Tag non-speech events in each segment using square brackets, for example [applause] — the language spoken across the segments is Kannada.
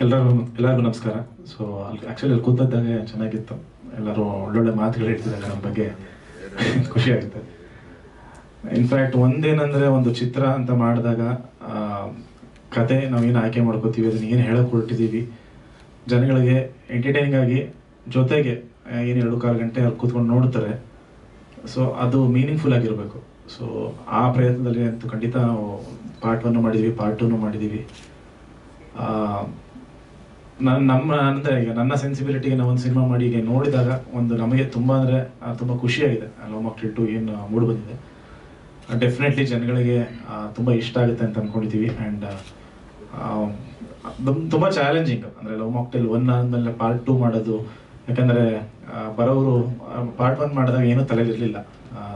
ಎಲ್ಲರೂ ಎಲ್ಲರಿಗೂ ನಮಸ್ಕಾರ. ಸೊ ಅಲ್ಲಿ ಆ್ಯಕ್ಚುಲಿ ಅಲ್ಲಿ ಕೂತದ್ದಾಗೆ ಚೆನ್ನಾಗಿತ್ತು. ಎಲ್ಲರೂ ಒಳ್ಳೊಳ್ಳೆ ಮಾತುಗಳು ಹೇಳ್ತಿದ್ದಾರೆ ನಮ್ಮ ಬಗ್ಗೆ. [laughs] ಖುಷಿ ಆಗುತ್ತೆ. ಇನ್ಫ್ಯಾಕ್ಟ್ ಒಂದೇನಂದ್ರೆ ಒಂದು ಚಿತ್ರ ಅಂತ ಮಾಡಿದಾಗ ಕತೆ ನಾವೇನು ಆಯ್ಕೆ ಮಾಡ್ಕೋತೀವಿ, ಅದನ್ನ ಏನು ಹೇಳಕ್ ಹೊರಟಿದ್ದೀವಿ ಜನಗಳಿಗೆ ಎಂಟರ್ಟೈನಿಂಗ್ ಆಗಿ ಜೊತೆಗೆ ಏನು ಎರಡು ಕಾಲು ಗಂಟೆ ಅಲ್ಲಿ ಕೂತ್ಕೊಂಡು ನೋಡ್ತಾರೆ. ಸೊ ಅದು ಮೀನಿಂಗ್ಫುಲ್ ಆಗಿರಬೇಕು. ಸೊ ಆ ಪ್ರಯತ್ನದಲ್ಲಿ ಅಂತೂ ಖಂಡಿತ ನಾವು ಪಾರ್ಟ್ ಒನ್ನು ಮಾಡಿದ್ದೀವಿ ಪಾರ್ಟ್ ಟೂನು ಮಾಡಿದ್ದೀವಿ ನಮ್ಮ ಅಂದರೆ ಈಗ ನನ್ನ ಸೆನ್ಸಿಬಿಲಿಟಿಗೆ ನಾವು ಒಂದು ಸಿನಿಮಾ ಮಾಡಿ ಈಗ ನೋಡಿದಾಗ ಒಂದು ನಮಗೆ ತುಂಬ ಅಂದರೆ ತುಂಬ ಖುಷಿಯಾಗಿದೆ. ಲವ್ ಮಕ್ಳು ಟು ಏನು ಮೂಡ್ ಬಂದಿದೆ. ಡೆಫಿನೆಟ್ಲಿ ಜನಗಳಿಗೆ ತುಂಬ ಇಷ್ಟ ಆಗುತ್ತೆ ಅಂತ ಅಂದ್ಕೊಂಡಿದ್ದೀವಿ ಆ್ಯಂಡ್ ತುಂಬ ಚಾಲೆಂಜಿಂಗ್ ಅಂದರೆ ಲವ್ ಮಾಕ್ಟೇಲ್ ಒನ್ ಆದಮೇಲೆ ಪಾರ್ಟ್ ಟು ಮಾಡೋದು. ಯಾಕಂದರೆ ಬರೋರು ಪಾರ್ಟ್ ಒನ್ ಮಾಡಿದಾಗ ಏನೂ ತಲೆಲಿರಲಿಲ್ಲ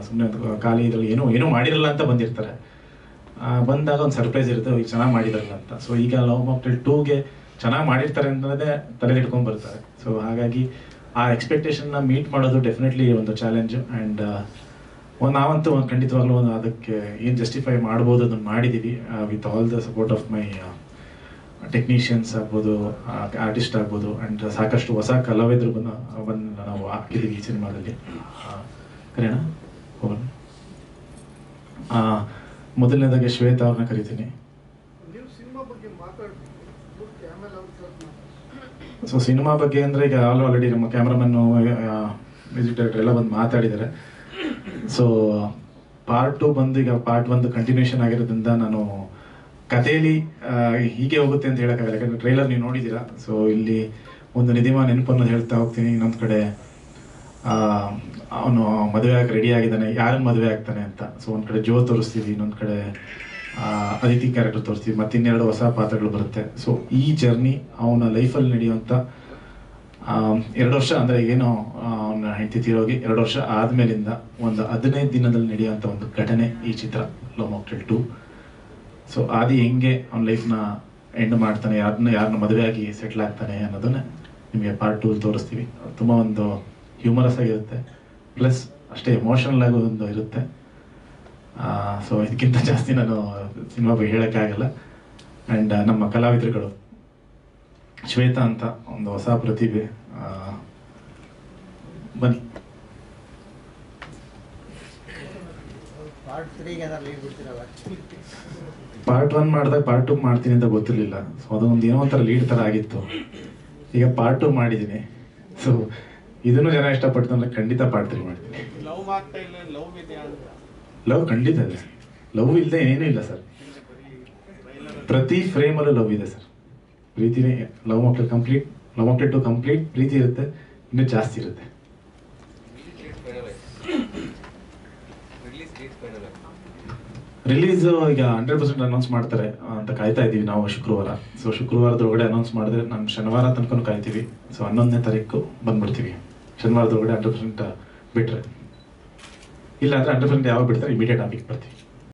ಸುಮ್ಮನೆ ಖಾಲಿ ಇದರಲ್ಲಿ ಏನೂ ಏನೂ ಮಾಡಿರಲ್ಲ ಅಂತ ಬಂದಿರ್ತಾರೆ. ಬಂದಾಗ ಒಂದು ಸರ್ಪ್ರೈಸ್ ಇರುತ್ತೆ ಈಗ ಚೆನ್ನಾಗಿ ಮಾಡಿದಾರಲ್ಲ ಅಂತ. ಸೊ ಈಗ ಲವ್ ಮಾಕ್ಟೇಲ್ ಟೂಗೆ ಚೆನ್ನಾಗಿ ಮಾಡಿರ್ತಾರೆ ಅನ್ನೋದೇ ತಲೆ ಇಟ್ಕೊಂಡ್ ಬರ್ತಾರೆ. ಸೊ ಹಾಗಾಗಿ ಆ ಎಕ್ಸ್ಪೆಕ್ಟೇಷನ್ನ ಮೀಟ್ ಮಾಡೋದು ಡೆಫಿನೆಟ್ಲಿ ಒಂದು ಚಾಲೆಂಜ್ ಆ್ಯಂಡ್ ಒಂದು ನಾವಂತೂ ಒಂದು ಖಂಡಿತವಾಗ್ಲೂ ಒಂದು ಅದಕ್ಕೆ ಏನು ಜಸ್ಟಿಫೈ ಮಾಡ್ಬೋದು ಅದನ್ನು ಮಾಡಿದ್ದೀವಿ with all the support of my technicians ಆಗ್ಬೋದು ಆರ್ಟಿಸ್ಟ್ ಆಗ್ಬೋದು ಆ್ಯಂಡ್ ಸಾಕಷ್ಟು ಹೊಸ ಕಲಾವಿದರು ಬಂದು ನಾವು ಹಾಕಿದ್ದೀವಿ ಈ ಸಿನಿಮಾದಲ್ಲಿ. ಕರೆಯೋಣ ಹೋಗೋಣ. ಆ, ಮೊದಲನೇದಾಗಿ ಶ್ವೇತಾ ಅವ್ರನ್ನ ಕರಿತೀನಿ. ಸೊ ಸಿನಿಮಾ ಬಗ್ಗೆ ಅಂದರೆ ಈಗ ಆಲ್ ಆಲ್ರೆಡಿ ನಮ್ಮ ಕ್ಯಾಮ್ರಾಮನ್ ಮ್ಯೂಸಿಕ್ ಡೈರೆಕ್ಟರ್ ಎಲ್ಲ ಬಂದು ಮಾತಾಡಿದ್ದಾರೆ. ಸೊ ಪಾರ್ಟ್ ಟು ಬಂದು ಈಗ ಪಾರ್ಟ್ ಒಂದು ಕಂಟಿನ್ಯೂಷನ್ ಆಗಿರೋದ್ರಿಂದ ನಾನು ಕಥೆಯಲ್ಲಿ ಹೀಗೆ ಹೋಗುತ್ತೆ ಅಂತ ಹೇಳೋಕ್ಕಾಗಲ್ಲ. ಯಾಕಂದ್ರೆ ಟ್ರೈಲರ್ ನೀವು ನೋಡಿದ್ದೀರಾ? ಸೊ ಇಲ್ಲಿ ಒಂದು ನಿಧಿಮ ನೆನಪನ್ನು ಹೇಳ್ತಾ ಹೋಗ್ತೀನಿ. ಇನ್ನೊಂದು ಕಡೆ ಅವನು ಮದುವೆ ಆಗಕ್ಕೆ ರೆಡಿ ಆಗಿದ್ದಾನೆ. ಯಾರನ್ನು ಮದುವೆ ಆಗ್ತಾನೆ ಅಂತ. ಸೊ ಒಂದು ಕಡೆ ಜೋ ತೋರಿಸ್ತೀವಿ. ಇನ್ನೊಂದು ಕಡೆ ಅದಿತಿ ಕ್ಯಾರೆಕ್ಟರ್ ತೋರಿಸ್ತೀವಿ. ಮತ್ತೆ ಇನ್ನೆರಡು ಹೊಸ ಪಾತ್ರಗಳು ಬರುತ್ತೆ. ಸೊ ಈ ಜರ್ನಿ ಅವನ ಲೈಫಲ್ಲಿ ನಡೆಯುವಂಥ ಎರಡು ವರ್ಷ ಅಂದರೆ ಏನು ಅವನ ಹೆಂಡತಿ ತೀರೋಗಿ ಎರಡು ವರ್ಷ ಆದಮೇಲಿಂದ ಒಂದು ಹದಿನೈದು ದಿನದಲ್ಲಿ ನಡೆಯುವಂಥ ಒಂದು ಘಟನೆ ಈ ಚಿತ್ರ love mocktail two so Aadi ಹೆಂಗೆ ಅವನ ಲೈಫ್ನ ಎಂಡ್ ಮಾಡ್ತಾನೆ ಯಾರನ್ನ ಯಾರನ್ನ ಮದುವೆ ಆಗಿ ಸೆಟ್ಲ್ ಆಗ್ತಾನೆ ಅನ್ನೋದನ್ನ ನಿಮಗೆ ಪಾರ್ಟ್ ಟೂ ತೋರಿಸ್ತೀವಿ. ತುಂಬ ಒಂದು ಹ್ಯೂಮರಸ್ ಆಗಿರುತ್ತೆ. ಪ್ಲಸ್ ಅಷ್ಟೇ ಎಮೋಷನಲ್ ಆಗಿ ಒಂದು ಇರುತ್ತೆ. ಸೊ ಇದಕ್ಕಿಂತ ಜಾಸ್ತಿ ನಾನು ಸಿನಿಮಾ ಬಗ್ಗೆ ಹೇಳೋಕ್ಕಾಗಲ್ಲ ಆ್ಯಂಡ್ ನಮ್ಮ ಕಲಾವಿದರುಗಳು ಶ್ವೇತಾ ಅಂತ ಒಂದು ಹೊಸ ಪ್ರತಿಭೆ ಬನ್ನಿ. ಪಾರ್ಟ್ ಒನ್ ಮಾಡಿದಾಗ ಪಾರ್ಟ್ ಟು ಮಾಡ್ತೀನಿ ಅಂತ ಗೊತ್ತಿರಲಿಲ್ಲ. ಸೊ ಅದೊಂದು ಏನೋ ಒಂಥರ ಲೀಡ್ ಥರ ಆಗಿತ್ತು. ಈಗ ಪಾರ್ಟ್ ಟು ಮಾಡಿದ್ದೀನಿ. ಸೊ ಇದನ್ನು ಜನ ಇಷ್ಟಪಡ್ತಂದ್ರೆ ಖಂಡಿತ ಪಾರ್ಟ್ ತ್ರೀ ಮಾಡ್ತೀನಿ. ಲವ್ ಖಂಡಿತ ಇದೆ. ಲವ್ ಇಲ್ಲದೆ ಏನೂ ಇಲ್ಲ ಸರ್ ಪ್ರತಿ ಫ್ರೇಮಲ್ಲೂ ಲವ್ ಇದೆ ಸರ್ ಪ್ರೀತಿನೇ ಲವ್ ಮಕ್ಳು ಕಂಪ್ಲೀಟ್ ಲವ್ ಮಕ್ಳು ಟು ಕಂಪ್ಲೀಟ್ ಪ್ರೀತಿ ಇರುತ್ತೆ, ಇನ್ನೂ ಜಾಸ್ತಿ ಇರುತ್ತೆ. ರಿಲೀಸ್ ಈಗ ಹಂಡ್ರೆಡ್ ಪರ್ಸೆಂಟ್ ಅನೌನ್ಸ್ ಮಾಡ್ತಾರೆ ಅಂತ ಕಾಯ್ತಾ ಇದ್ದೀವಿ ನಾವು ಶುಕ್ರವಾರ. ಸೊ ಶುಕ್ರವಾರದೊಳಗಡೆ ಅನೌನ್ಸ್ ಮಾಡಿದ್ರೆ ನಾನು ಶನಿವಾರ ತನಕ ಕಾಯ್ತೀವಿ. ಸೊ ಹನ್ನೊಂದನೇ ತಾರೀಕು ಬಂದ್ಬಿಡ್ತೀವಿ. ಶನಿವಾರದೊಳಗಡೆ ಹಂಡ್ರೆಡ್ ಪರ್ಸೆಂಟ್ ಬಿಟ್ರೆ. ಇಲ್ಲ ಅಂದ್ರೆ ಹಂಡ್ರೆಡ್ ಪರ್ಸೆಂಟ್ ಯಾವಾಗ ಬಿಡ್ತಾರೆ ಇಮಿಡಿಯೇಟ್ ಆಗಿ ಬರ್ತೀವಿ.